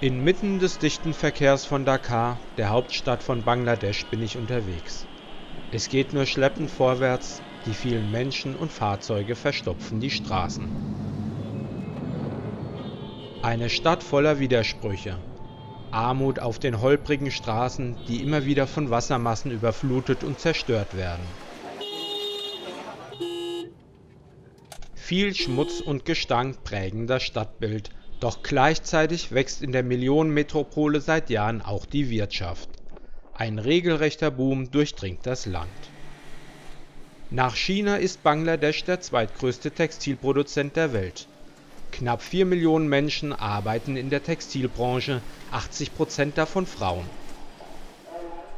Inmitten des dichten Verkehrs von Dakar, der Hauptstadt von Bangladesch, bin ich unterwegs. Es geht nur schleppend vorwärts, die vielen Menschen und Fahrzeuge verstopfen die Straßen. Eine Stadt voller Widersprüche. Armut auf den holprigen Straßen, die immer wieder von Wassermassen überflutet und zerstört werden. Viel Schmutz und Gestank prägen das Stadtbild doch gleichzeitig wächst in der Millionenmetropole seit Jahren auch die Wirtschaft. Ein regelrechter Boom durchdringt das Land. Nach China ist Bangladesch der zweitgrößte Textilproduzent der Welt. Knapp 4 Millionen Menschen arbeiten in der Textilbranche, 80 Prozent davon Frauen.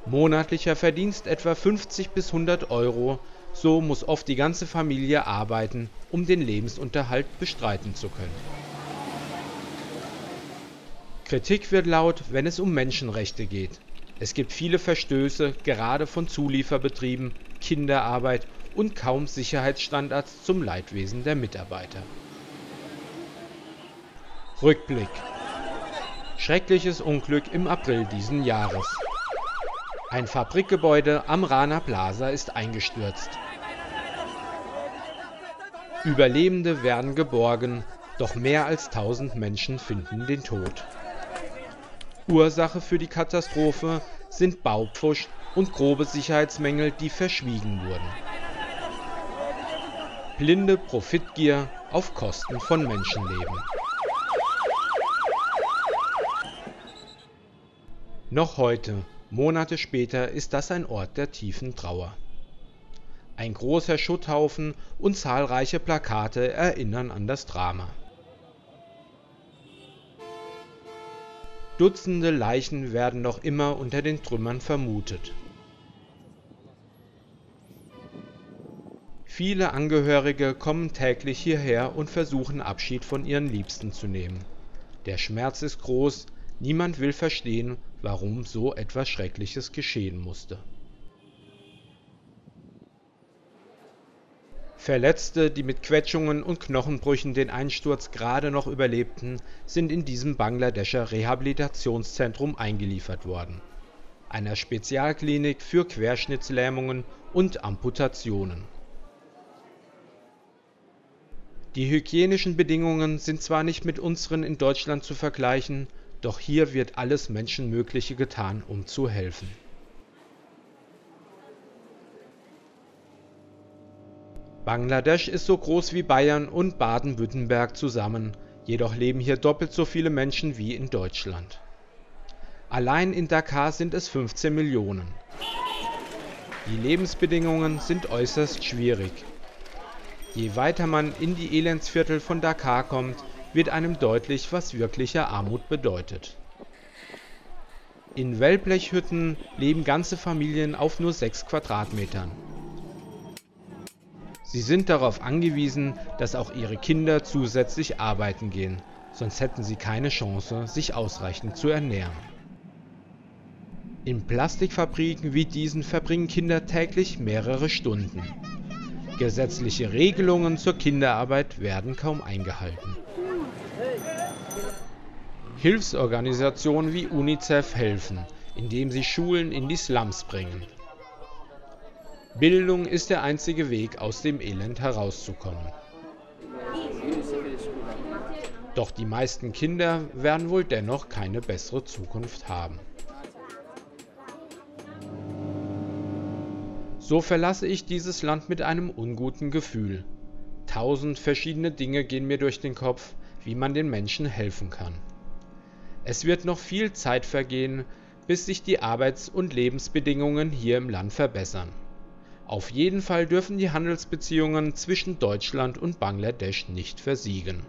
Monatlicher Verdienst etwa 50 bis 100 Euro, so muss oft die ganze Familie arbeiten, um den Lebensunterhalt bestreiten zu können. Kritik wird laut, wenn es um Menschenrechte geht. Es gibt viele Verstöße, gerade von Zulieferbetrieben, Kinderarbeit und kaum Sicherheitsstandards zum Leidwesen der Mitarbeiter. Rückblick Schreckliches Unglück im April diesen Jahres. Ein Fabrikgebäude am Rana Plaza ist eingestürzt. Überlebende werden geborgen, doch mehr als 1000 Menschen finden den Tod. Ursache für die Katastrophe sind Baupfusch und grobe Sicherheitsmängel, die verschwiegen wurden. Blinde Profitgier auf Kosten von Menschenleben. Noch heute, Monate später, ist das ein Ort der tiefen Trauer. Ein großer Schutthaufen und zahlreiche Plakate erinnern an das Drama. Dutzende Leichen werden noch immer unter den Trümmern vermutet. Viele Angehörige kommen täglich hierher und versuchen Abschied von ihren Liebsten zu nehmen. Der Schmerz ist groß, niemand will verstehen, warum so etwas Schreckliches geschehen musste Verletzte, die mit Quetschungen und Knochenbrüchen den Einsturz gerade noch überlebten, sind in diesem Bangladescher Rehabilitationszentrum eingeliefert worden, einer Spezialklinik für Querschnittslähmungen und Amputationen. Die hygienischen Bedingungen sind zwar nicht mit unseren in Deutschland zu vergleichen, doch hier wird alles Menschenmögliche getan, um zu helfen Bangladesch ist so groß wie Bayern und Baden-Württemberg zusammen, jedoch leben hier doppelt so viele Menschen wie in Deutschland. Allein in Dakar sind es 15 Millionen. Die Lebensbedingungen sind äußerst schwierig. Je weiter man in die Elendsviertel von Dakar kommt, wird einem deutlich, was wirkliche Armut bedeutet. In Wellblechhütten leben ganze Familien auf nur 6 Quadratmetern Sie sind darauf angewiesen, dass auch ihre Kinder zusätzlich arbeiten gehen, sonst hätten sie keine Chance, sich ausreichend zu ernähren. In Plastikfabriken wie diesen verbringen Kinder täglich mehrere Stunden. Gesetzliche Regelungen zur Kinderarbeit werden kaum eingehalten. Hilfsorganisationen wie UNICEF helfen, indem sie Schulen in die Slums bringen Bildung ist der einzige Weg, aus dem Elend herauszukommen. Doch die meisten Kinder werden wohl dennoch keine bessere Zukunft haben. So verlasse ich dieses Land mit einem unguten Gefühl. Tausend verschiedene Dinge gehen mir durch den Kopf, wie man den Menschen helfen kann. Es wird noch viel Zeit vergehen, bis sich die Arbeits- und Lebensbedingungen hier im Land verbessern. Auf jeden Fall dürfen die Handelsbeziehungen zwischen Deutschland und Bangladesch nicht versiegen